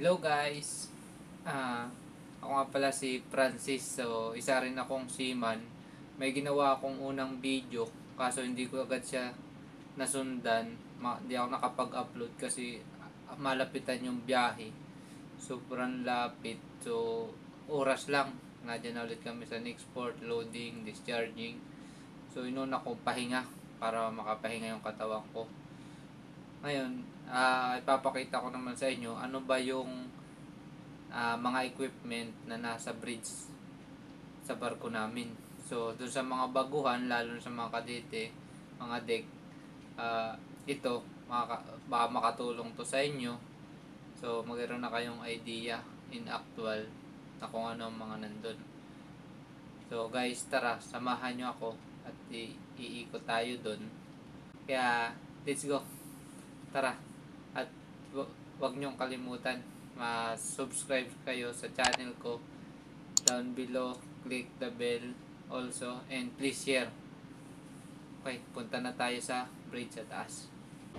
Hello guys! Ah, ako nga pala si Francis. So, isa rin akong seaman. May ginawa akong unang video kaso hindi ko agad siya nasundan. Hindi ako nakapag-upload kasi malapitan yung biyahe. Sobrang lapit. So, oras lang. Nandiyan na ulit kami sa next port, loading, discharging. So, inuna ko pahinga para makapahinga yung katawan ko. Ngayon, ah ipapakita ko naman sa inyo ano ba yung ah, mga equipment na nasa bridge sa barko namin. So, doon sa mga baguhan, lalo sa mga kadete, mga deck, ah, ito, maka, makatulong to sa inyo. So, magkaroon na kayong idea in actual na kung ano ang mga nandun. So, guys, tara, samahan nyo ako at iikot tayo doon. Kaya, let's go. Tara. At huwag niyong kalimutan ma-subscribe kayo sa channel ko. Down below, click the bell also and please share. Okay, punta na tayo sa bridge sa taas.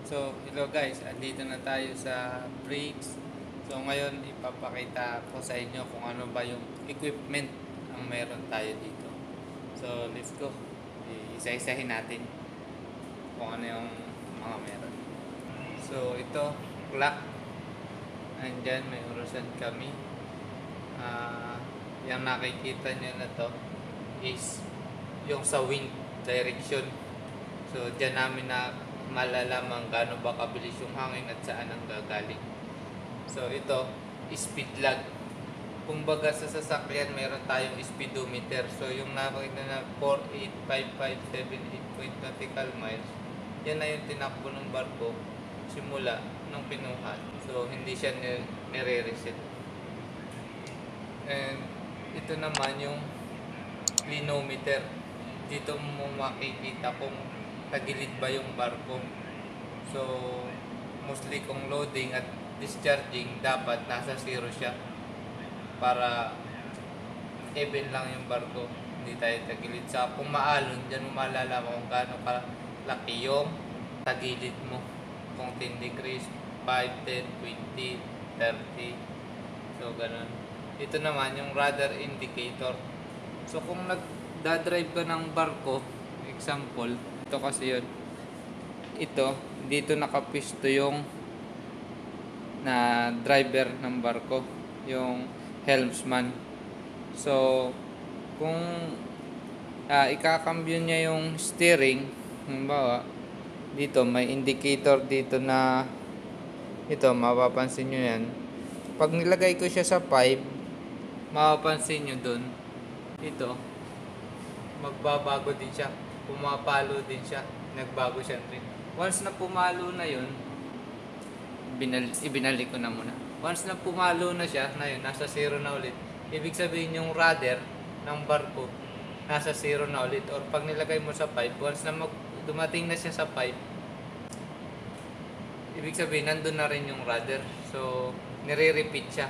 So, hello guys, andito na tayo sa bridge. So, ngayon ipapakita ko sa inyo kung ano ba yung equipment ang meron tayo dito. So, let's go. Isa-isahin natin kung ano yung mga meron. So, ito, clock. Andyan, may orasan kami. Ah, yung nakikita nyo na to is yung sa wind direction. So, dyan namin na malalaman gaano ba kabilis yung hangin at saan ang gagaling. So, ito, speed lag. Kumbaga sa sasakyan, meron tayong speedometer. So, yung nakikita na 48557 point nautical miles, yan na yung tinakbo ng barko simula nung pinuhat. So, hindi siya ni- nire-reset. And ito naman yung clinometer. Dito mo makikita kung tagilid ba yung barko. So, mostly kung loading at discharging, dapat nasa zero siya para even lang yung barko. Hindi tayo tagilid. Sa kung maalon, dyan mo malalaman kung gaano kalaki yung tagilid mo. Kung 10 degrees, 5, 10, 20, 30. So, ganun. Ito naman yung radar indicator. So, kung nagdadrive ka ng barko, example, ito kasi yun. Ito, dito nakapisto yung na driver ng barko, yung helmsman. So, kung ah, ikakambyo niya yung steering, halimbawa, dito may indicator dito na ito, mapapansin nyo yan. Pag nilagay ko siya sa 5, mapapansin nyo dun, ito, magbabago din siya. Pumapalo din siya. Nagbago siya rin. Once na pumalo na yun, binal, ibinalik ko na muna. Once na pumalo na siya, na yun, nasa zero na ulit. Ibig sabihin yung rudder ng barko, nasa zero na ulit. Or pag nilagay mo sa pipe, once na mag, dumating na siya sa pipe, ibig sabihin, nandun na rin yung rudder. So, nire-repeat siya.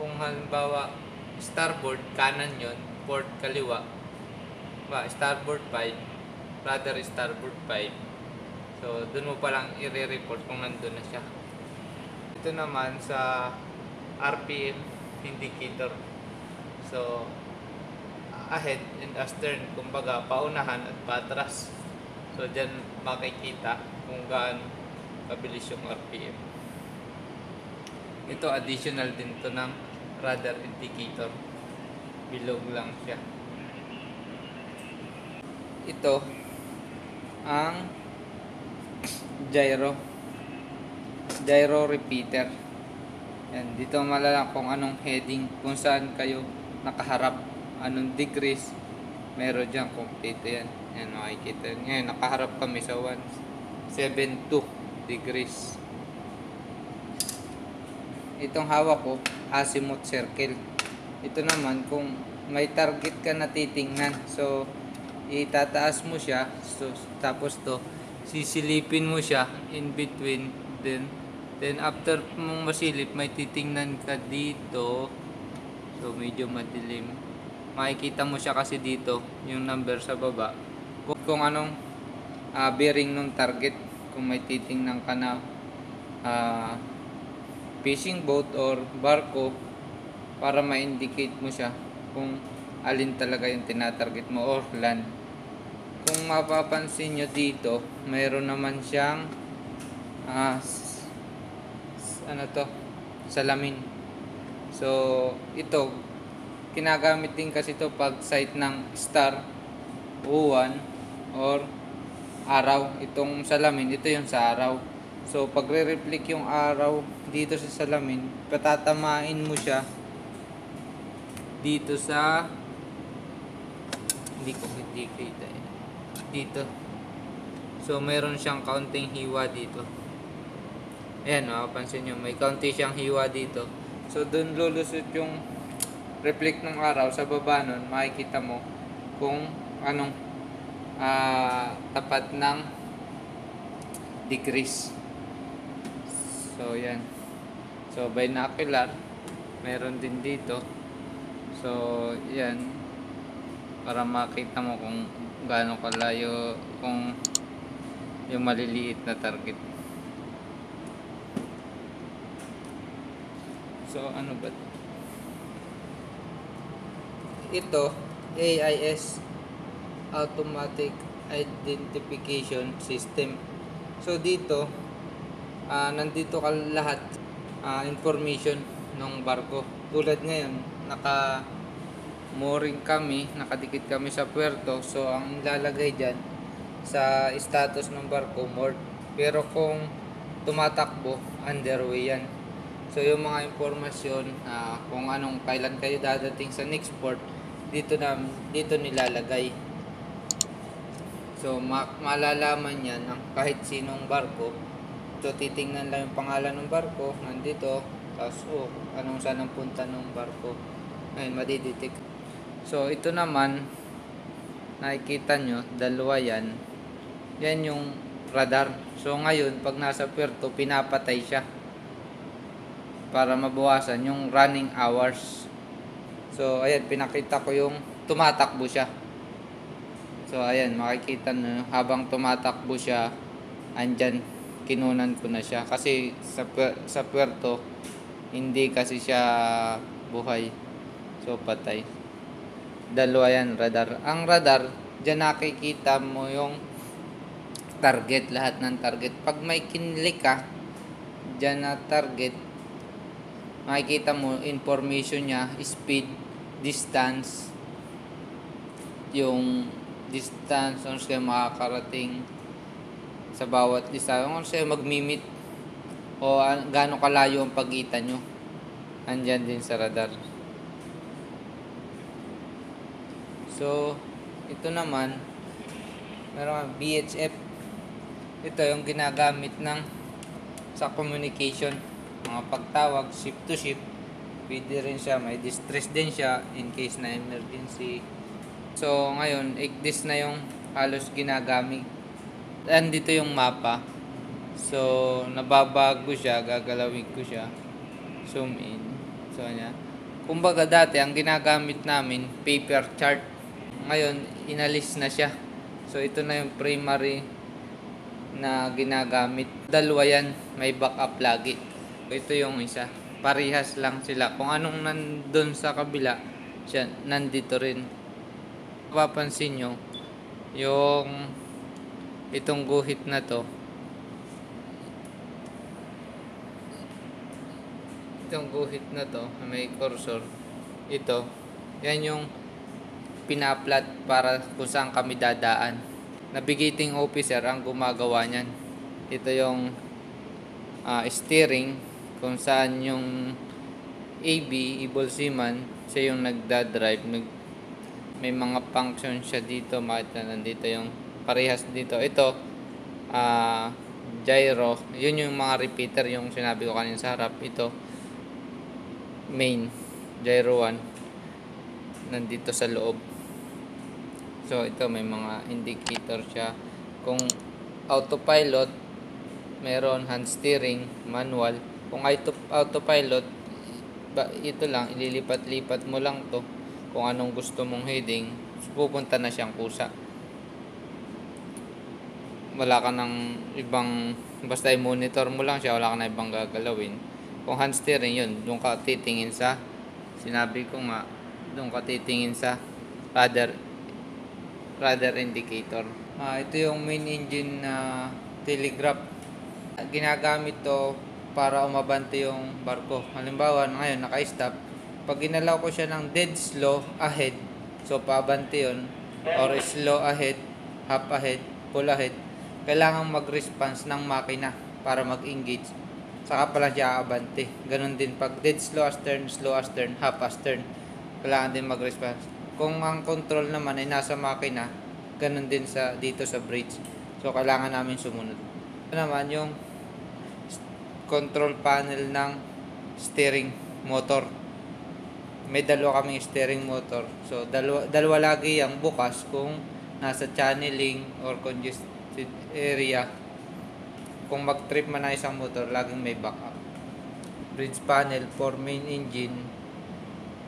Kung halimbawa, starboard, kanan yon port kaliwa, ba, starboard 5, rudder starboard 5. So, dun mo palang i-report kung nandun na siya. Ito naman sa RPM indicator. So, ahead and astern, kumbaga, paunahan at patras. So, dyan makikita kung gaano kabilis yung RPM. Ito, additional din to ng radar indicator. Bilog lang siya. Ito, ang gyro. Gyro repeater. Yan, dito malalaman kung anong heading, kung saan kayo nakaharap, anong degrees. Meron dyan, complete yan. Yan, makikita. Ngayon, nakaharap kami sa 172 degrees. Itong hawak ko, azimuth circle. Ito naman, kung may target ka na titingnan. So, itataas mo siya. So, tapos to, sisilipin mo siya in between. Then, then after mong masilip, may titingnan ka dito. So, medyo madilim. Makikita mo siya kasi dito, yung number sa baba. Kung, kung anong ah, bearing ng target. Kung may titingnan ka na ah, fishing boat or barko para ma-indicate mo siya kung alin talaga yung tinatarget mo or land. Kung mapapansin nyo dito, mayroon naman siyang s- ano to, salamin. So, ito, kinagamit din kasi to pag site ng star, uwan, or araw. Itong salamin, ito yung sa araw. So, pag re-reflect yung araw dito sa salamin, patatamain mo siya dito sa hindi ko hindi kita eh. dito so meron siyang kaunting hiwa dito ayan makapansin nyo may kaunti siyang hiwa dito so dun lulusot yung reflect ng araw sa baba nun makikita mo kung anong ah, tapat ng degrees. So yan. So binocular meron din dito. So yan. Para makita mo kung gaano kalayo kung yung maliliit na target. So ano ba to? ito AIS Automatic Identification System so dito ah nandito ka lahat ah, information ng barko tulad ngayon naka mooring kami, nakadikit kami sa puerto. So, ang lalagay dyan sa status ng barko, moored. Pero kung tumatakbo, underway yan. So, yung mga impormasyon, ah, kung anong kailan kayo dadating sa next port, dito na dito nilalagay. So, ma- malalaman yan ng kahit sinong barko. So, titingnan lang yung pangalan ng barko, nandito, tapos, oh, anong saan ang punta ng barko. Ayun, madidetect. So, ito naman, nakikita nyo, dalawa yan. Yan yung radar. So, ngayon, pag nasa puerto, pinapatay siya. Para mabawasan yung running hours. So, ayan, pinakita ko yung tumatakbo siya. So, ayan, makikita nyo, habang tumatakbo siya, andyan, kinunan ko na siya. Kasi sa, sa puerto, hindi kasi siya buhay. So, patay. Dalawa yan, radar. Ang radar, dyan nakikita mo yung target, lahat ng target. Pag may kinlik ka, dyan na target, makikita mo information niya, speed, distance, yung distance, kung siya makakarating sa bawat isa, kung siya magmimit, o an- gaano kalayo ang pagitan nyo. Andyan din sa radar. So, ito naman, meron kang BHF. Ito yung ginagamit ng sa communication. Mga pagtawag, ship to ship. Pwede rin siya, may distress din siya in case na emergency. So, ngayon, this na yung halos ginagamit. Andito yung mapa. So, nababago siya, gagalawin ko siya. Zoom in. So, niya. Kumbaga dati, ang ginagamit namin, paper chart. Ngayon, inalis na siya. So, ito na yung primary na ginagamit. Dalawa yan, may backup lagi. Ito yung isa. Parihas lang sila. Kung anong nandun sa kabila, siya, nandito rin. Papansin nyo, yung itong guhit na to, itong guhit na to, may cursor, ito, yan yung pinaplat para kung saan kami dadaan. Navigating officer ang gumagawa niyan. Ito yung ah, steering kung saan yung AB, Able Seaman, siya yung nagdadrive. Nag, may mga function siya dito. Makita nandito yung parehas dito. Ito, ah gyro. Yun yung mga repeater yung sinabi ko kanina sa harap. Ito, main, gyro 1. Nandito sa loob. So, ito may mga indicator siya. Kung autopilot, meron hand steering, manual. Kung auto, autopilot, ito lang, ililipat-lipat mo lang to kung anong gusto mong heading, pupunta na siyang kusa. Wala ka ng ibang, basta i-monitor mo lang siya, wala ka na ibang gagalawin. Kung hand steering yun, doon ka titingin sa, sinabi ko nga, doon ka titingin sa radar, radar indicator. Ah, ito yung main engine na telegraph. Ginagamit to para umabante yung barko. Halimbawa, ngayon naka-stop. Pag ginalaw ko siya ng dead slow ahead, so paabante yun, or slow ahead, half ahead, full ahead, kailangan mag-response ng makina para mag-engage. Saka pala siya aabante. Ganon din pag dead slow astern, slow astern, half astern, kailangan din mag-response. Kung ang control naman ay nasa makina, ganon din sa dito sa bridge. So kailangan namin sumunod. Ito naman yung control panel ng steering motor. May dalawa kaming steering motor. So dalawa, dalawa lagi yung bukas kung nasa channeling or congested area. Kung mag-trip man na isang motor, laging may backup. Bridge panel for main engine.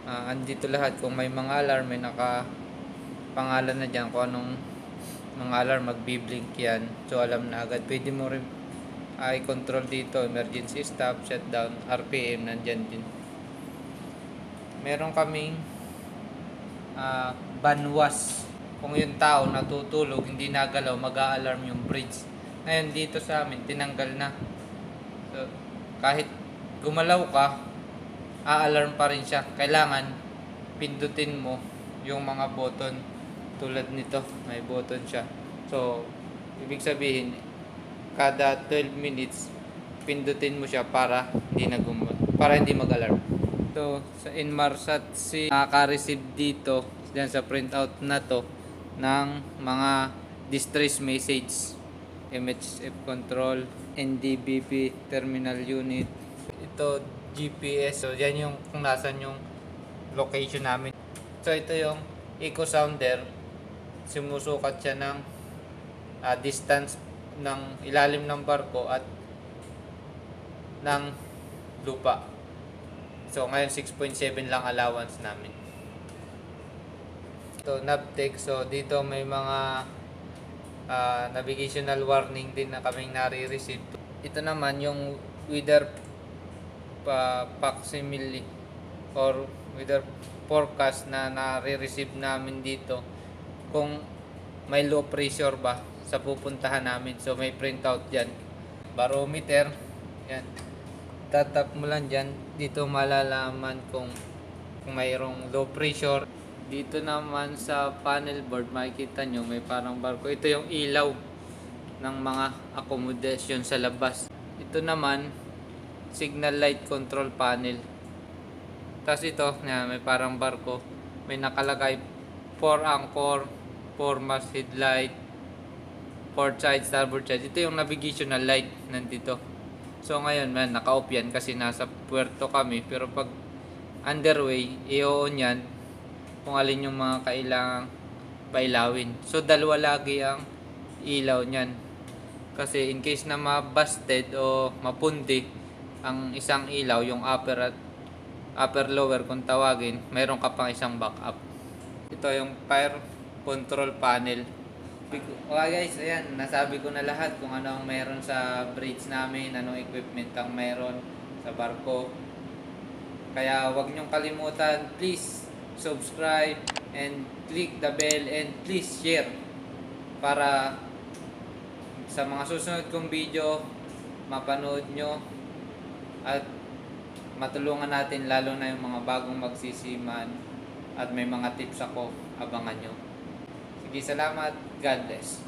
Ah, andito lahat. Kung may mga alarm, may naka pangalan na dyan kung anong mga alarm magbiblink yan. So alam na agad. Pwede mo rin ay control dito. Emergency stop, shutdown, RPM, nandyan din. Meron kaming ah, banwas. Kung yung tao natutulog, hindi nagalaw, mag-a-alarm yung bridge. Ngayon dito sa amin, tinanggal na. So, kahit gumalaw ka, a-alarm pa rin siya. Kailangan pindutin mo yung mga button tulad nito. May button siya. So, ibig sabihin, kada 12 minutes, pindutin mo siya para hindi na para hindi mag-alarm. So, sa Inmarsat si nakaka-receive dito diyan sa printout na to ng mga distress message MHF control, NDBP terminal unit. Ito GPS. So yan yung kung nasan yung location namin. So ito yung eco sounder. Sumusukat siya ng ah, distance ng ilalim ng barko at ng lupa. So ngayon 6.7 lang allowance namin. Ito Navtec. So dito may mga ah, navigational warning din na kaming nare-receive. Ito naman yung weather pa facsimile or weather forecast na nare-receive namin dito kung may low pressure ba sa pupuntahan namin. So may printout diyan. Barometer. Yan. Tatap mo lang diyan. Dito malalaman kung kung mayroong low pressure. Dito naman sa panel board makikita nyo may parang barko. Ito yung ilaw ng mga accommodation sa labas. Ito naman signal light control panel. Tapos ito, na may parang barko. May nakalagay 4 anchor, 4 mast headlight, port side, starboard side. Ito yung navigational light nandito. So ngayon, man, naka-off yan kasi nasa puerto kami. Pero pag underway, i-on yan kung alin yung mga kailangang pailawin. So dalawa lagi ang ilaw niyan. Kasi in case na ma-busted o mapundi ang isang ilaw, yung upper at upper lower kung tawagin, mayroon ka pang isang backup. Ito yung fire control panel. Okay guys, ayan, nasabi ko na lahat kung ano ang meron sa bridge namin, anong equipment ang meron sa barko. Kaya wag niyong kalimutan, please subscribe and click the bell and please share para sa mga susunod kong video mapanood nyo at matulungan natin lalo na yung mga bagong magsisiman at may mga tips ako abangan nyo sige salamat God bless